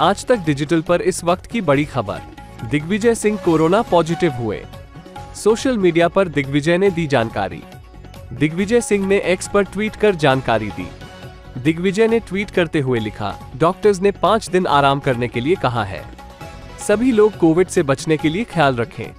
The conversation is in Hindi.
आज तक डिजिटल पर इस वक्त की बड़ी खबर। दिग्विजय सिंह कोरोना पॉजिटिव हुए। सोशल मीडिया पर दिग्विजय ने दी जानकारी। दिग्विजय सिंह ने एक्स पर ट्वीट कर जानकारी दी। दिग्विजय ने ट्वीट करते हुए लिखा, डॉक्टर्स ने पाँच दिन आराम करने के लिए कहा है। सभी लोग कोविड से बचने के लिए ख्याल रखें।